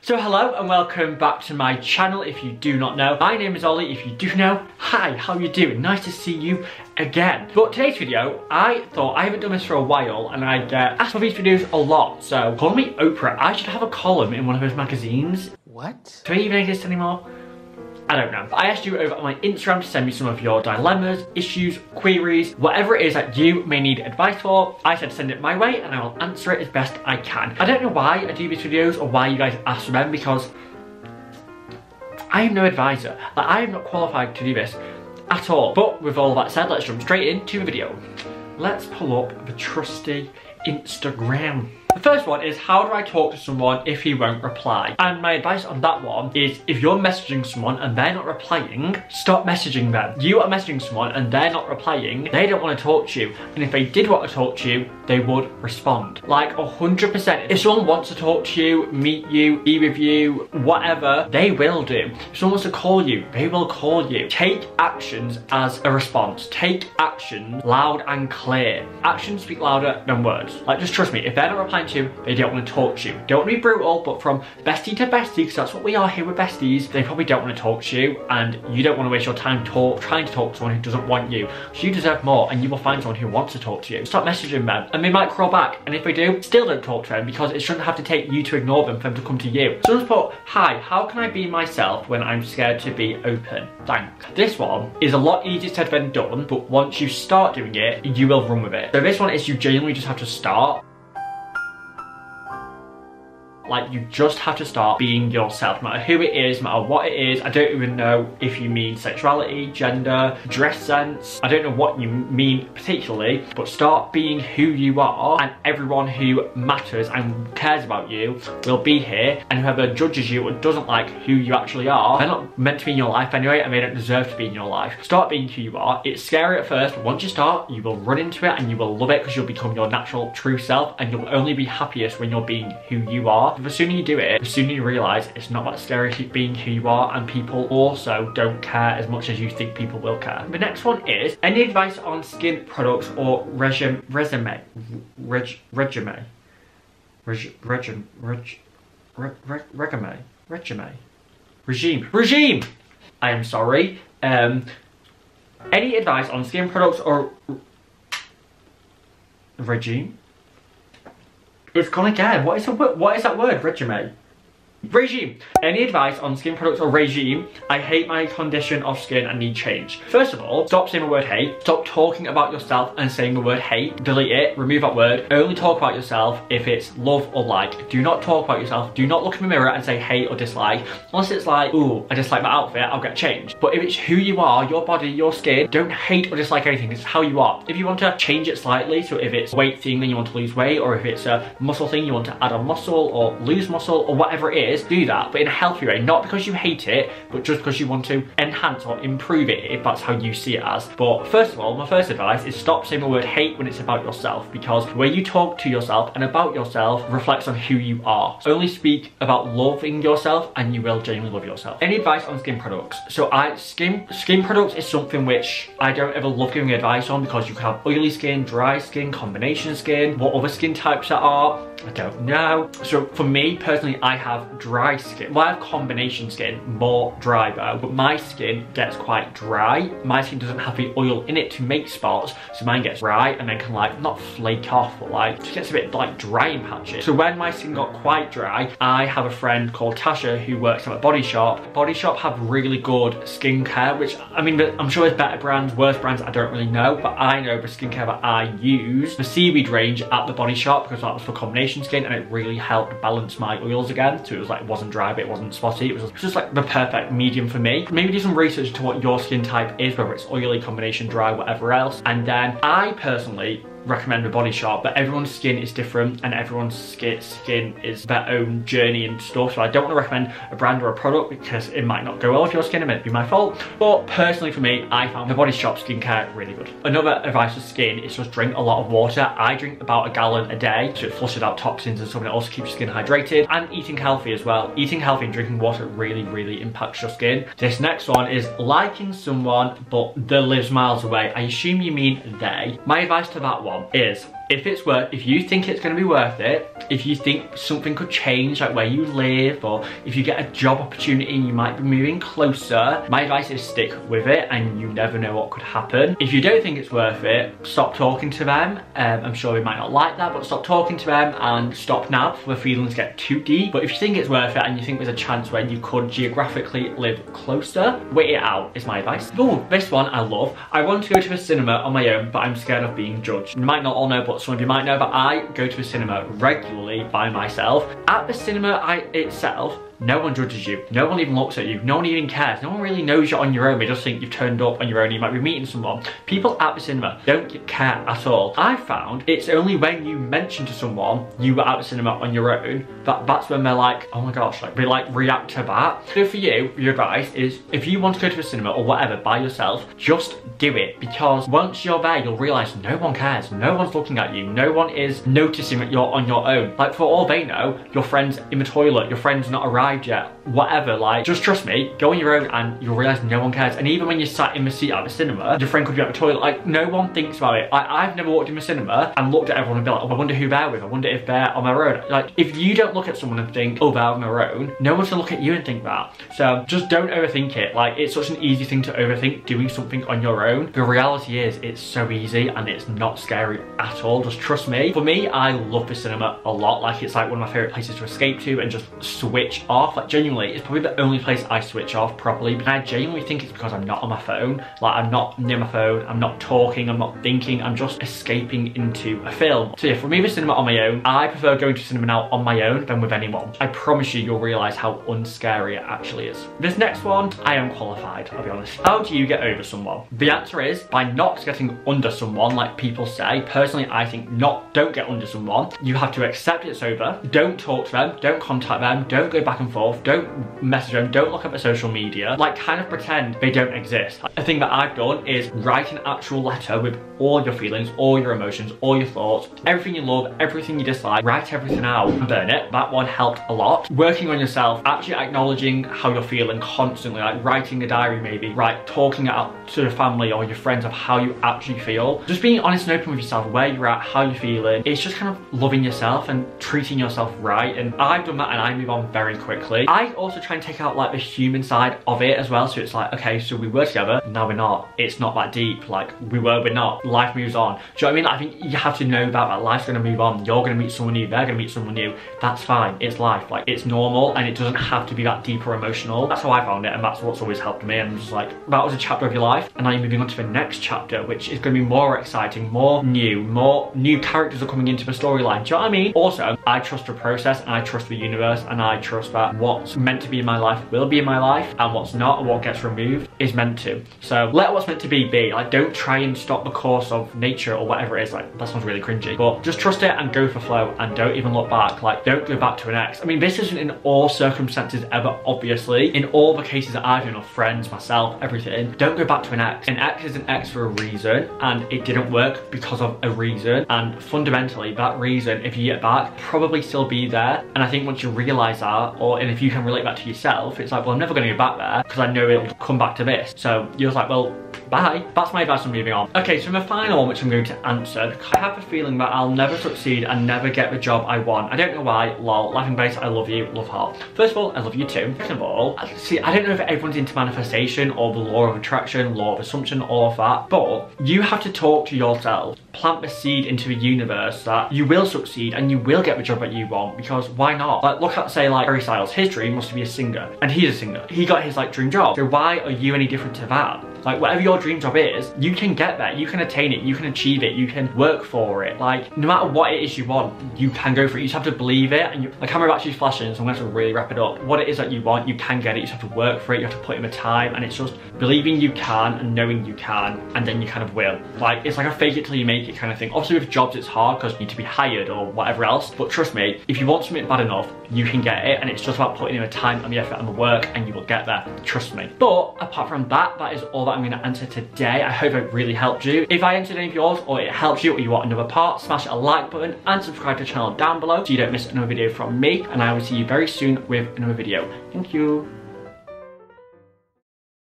So hello and welcome back to my channel if you do not know. My name is Oli, if you do know, hi, how you doing? Nice to see you again. But today's video, I thought I haven't done this for a while and I get asked for these videos a lot. So call me Oprah, I should have a column in one of those magazines. What? Do I even exist anymore? I don't know. I asked you over on my Instagram to send me some of your dilemmas, issues, queries, whatever it is that you may need advice for. I said send it my way and I will answer it as best I can. I don't know why I do these videos or why you guys ask for them because I am no advisor. Like, I am not qualified to do this at all. But with all that said, let's jump straight into the video. Let's pull up the trusty Instagram. The first one is how do I talk to someone if he won't reply? And my advice on that one is if you're messaging someone and they're not replying, stop messaging them. You are messaging someone and they're not replying, they don't want to talk to you. And if they did want to talk to you, they would respond. Like 100%. If someone wants to talk to you, meet you, be with you, whatever, they will do. If someone wants to call you, they will call you. Take actions as a response. Take action loud and clear. Actions speak louder than words. Like just trust me, if they're not replying to you, they don't want to talk to you. Don't be brutal, but from bestie to bestie, because that's what we are here with besties, they probably don't want to talk to you and you don't want to waste your time talk, trying to talk to someone who doesn't want you. So you deserve more and you will find someone who wants to talk to you. Stop messaging them and they might crawl back. And if they do, still don't talk to them because it shouldn't have to take you to ignore them for them to come to you. So just put, hi, how can I be myself when I'm scared to be open? Thanks. This one is a lot easier to said than done, but once you start doing it, you will run with it. So this one is you genuinely just have to start like you just have to start being yourself, no matter who it is, no matter what it is. I don't even know if you mean sexuality, gender, dress sense. I don't know what you mean particularly, but start being who you are and everyone who matters and cares about you will be here and whoever judges you or doesn't like who you actually are, they're not meant to be in your life anyway and they don't deserve to be in your life. Start being who you are. It's scary at first, but once you start, you will run into it and you will love it because you'll become your natural true self and you'll only be happiest when you're being who you are the sooner you do it, the sooner you realise it's not that scary being who you are and people also don't care as much as you think people will care. The next one is, any advice on skin products or regime, resume, reg, resume, reg, regime, reg, reg, reg, regime, regime, regime, regime! I am sorry. Um, any advice on skin products or regime? It's gone again. What is, the, what is that word? Regime. Regime. Any advice on skin products or regime? I hate my condition of skin and need change. First of all, stop saying the word hate. Stop talking about yourself and saying the word hate. Delete it. Remove that word. Only talk about yourself if it's love or like. Do not talk about yourself. Do not look in the mirror and say hate or dislike. Unless it's like, ooh, I dislike my outfit, I'll get changed. But if it's who you are, your body, your skin, don't hate or dislike anything. It's how you are. If you want to change it slightly, so if it's weight thing, then you want to lose weight, or if it's a muscle thing, you want to add a muscle or lose muscle or whatever it is, is, do that, but in a healthy way. Not because you hate it, but just because you want to enhance or improve it, if that's how you see it as. But first of all, my first advice is stop saying the word hate when it's about yourself, because the way you talk to yourself and about yourself reflects on who you are. Only speak about loving yourself and you will genuinely love yourself. Any advice on skin products? So I, skin, skin products is something which I don't ever love giving advice on because you can have oily skin, dry skin, combination skin, what other skin types there are, I don't know. So for me personally, I have dry skin. Well, I have combination skin, more dry though, but my skin gets quite dry. My skin doesn't have the oil in it to make spots, so mine gets dry and then can like, not flake off, but like, it gets a bit like dry in patches. So when my skin got quite dry, I have a friend called Tasha who works at a body shop. Body shop have really good skincare, which, I mean, I'm sure there's better brands, worse brands, I don't really know, but I know the skincare that I use, the seaweed range at the body shop, because that was for combination skin and it really helped balance my oils again. So it was like, it wasn't dry, but it wasn't spotty. It was just like the perfect medium for me. Maybe do some research to what your skin type is, whether it's oily, combination, dry, whatever else. And then I personally recommend a Body Shop, but everyone's skin is different and everyone's skin is their own journey and stuff. So I don't want to recommend a brand or a product because it might not go well with your skin. It might be my fault. But personally for me, I found the Body Shop skincare really good. Another advice for skin is just drink a lot of water. I drink about a gallon a day so it flushes out toxins and something it also keeps your skin hydrated and eating healthy as well. Eating healthy and drinking water really, really impacts your skin. This next one is liking someone but that lives miles away. I assume you mean they. My advice to that one is if it's worth, if you think it's gonna be worth it, if you think something could change, like where you live, or if you get a job opportunity and you might be moving closer, my advice is stick with it and you never know what could happen. If you don't think it's worth it, stop talking to them. Um, I'm sure they might not like that, but stop talking to them and stop now before feelings get too deep. But if you think it's worth it and you think there's a chance where you could geographically live closer, wait it out is my advice. Oh, this one I love. I want to go to the cinema on my own, but I'm scared of being judged. You might not all know, but some of you might know, but I go to the cinema regularly by myself. At the cinema I, itself, no one judges you. No one even looks at you. No one even cares. No one really knows you're on your own. They just think you've turned up on your own. You might be meeting someone. People at the cinema don't care at all. I found it's only when you mention to someone you were at the cinema on your own that that's when they're like, oh my gosh, like they like react to that. So for you, your advice is if you want to go to the cinema or whatever by yourself, just do it because once you're there, you'll realize no one cares. No one's looking at you. No one is noticing that you're on your own. Like for all they know, your friend's in the toilet, your friend's not arrived yet, whatever, like, just trust me, go on your own and you'll realise no one cares. And even when you're sat in the seat at the cinema, your friend could be at the toilet, like, no one thinks about it. Like, I've never walked in the cinema and looked at everyone and be like, oh, I wonder who they're with, I wonder if they're on their own. Like, if you don't look at someone and think, oh, they're on their own, no one's gonna look at you and think that. So just don't overthink it. Like, it's such an easy thing to overthink doing something on your own. The reality is, it's so easy and it's not scary at all. Just trust me. For me, I love the cinema a lot. Like, it's like one of my favorite places to escape to and just switch off. Like, genuinely, it's probably the only place I switch off properly. But I genuinely think it's because I'm not on my phone. Like, I'm not near my phone, I'm not talking, I'm not thinking, I'm just escaping into a film. So yeah, for me, the cinema on my own, I prefer going to cinema now on my own than with anyone. I promise you, you'll realise how unscary it actually is. This next one, I am qualified, I'll be honest. How do you get over someone? The answer is by not getting under someone, like people say. Personally, I think not, don't get under someone. You have to accept it's over. Don't talk to them, don't contact them, don't go back and forth, don't message them, don't look up at social media, like kind of pretend they don't exist. A thing that I've done is write an actual letter with all your feelings, all your emotions, all your thoughts, everything you love, everything you dislike, write everything out and burn it. That one helped a lot. Working on yourself, actually acknowledging how you're feeling constantly, like writing a diary maybe, right, talking out to the family or your friends of how you actually feel. Just being honest and open with yourself, where you're at, how you're feeling. It's just kind of loving yourself and treating yourself right. And I've done that and I move on very quickly. I also try and take out like the human side of it as well. So it's like, okay, so we were together, now we're not. It's not that deep. Like we were, we're not. Life moves on. Do you know what I mean? I think you have to know about that. Life's gonna move on. You're gonna meet someone new. They're gonna meet someone new. That's fine. It's life. Like it's normal and it doesn't have to be that deep or emotional. That's how I found it and that's what's always helped me. And just like, that was a chapter of your life. And now you're moving on to the next chapter, which is gonna be more exciting, more new, more new characters are coming into the storyline. Do you know what I mean? Also, I trust the process and I trust the universe and I trust that what's meant to be in my life will be in my life and what's not and what gets removed is meant to. So let what's meant to be be. Like don't try and stop the course of nature or whatever it is. Like that sounds really cringy. But just trust it and go for flow and don't even look back. Like don't go back to an ex. I mean this isn't in all circumstances ever obviously. In all the cases that I've been of friends, myself, everything, don't go back to an ex. An ex is an ex for a reason and it didn't work because of a reason and fundamentally that reason if you get back probably still be there and I think once you realise that or and if you can relate that to yourself it's like well I'm never going to go back there because I know it'll come back to this so you're like well bye. That's my advice on moving on. Okay, so the final one which I'm going to answer, I have a feeling that I'll never succeed and never get the job I want. I don't know why, lol, laughing base, I love you, love heart. First of all, I love you too. Second of all, see, I don't know if everyone's into manifestation or the law of attraction, law of assumption, all of that, but you have to talk to yourself, plant the seed into the universe that you will succeed and you will get the job that you want because why not? Like, look at, say, like Harry Styles, his dream was to be a singer and he's a singer. He got his, like, dream job. So why are you any different to that? Like whatever your dream job is, you can get there, you can attain it, you can achieve it, you can work for it. Like no matter what it is you want, you can go for it. You just have to believe it. And you, the camera actually flashing, so I'm going to really wrap it up. What it is that you want, you can get it. You just have to work for it. You have to put in the time, and it's just believing you can and knowing you can, and then you kind of will. Like it's like a fake it till you make it kind of thing. Obviously with jobs, it's hard because you need to be hired or whatever else. But trust me, if you want something bad enough, you can get it, and it's just about putting in the time and the effort and the work, and you will get there. Trust me. But apart from that, that is all that I'm going to answer today. I hope it really helped you. If I answered any of yours or it helped you or you want another part, smash a like button and subscribe to the channel down below so you don't miss another video from me. And I will see you very soon with another video. Thank you.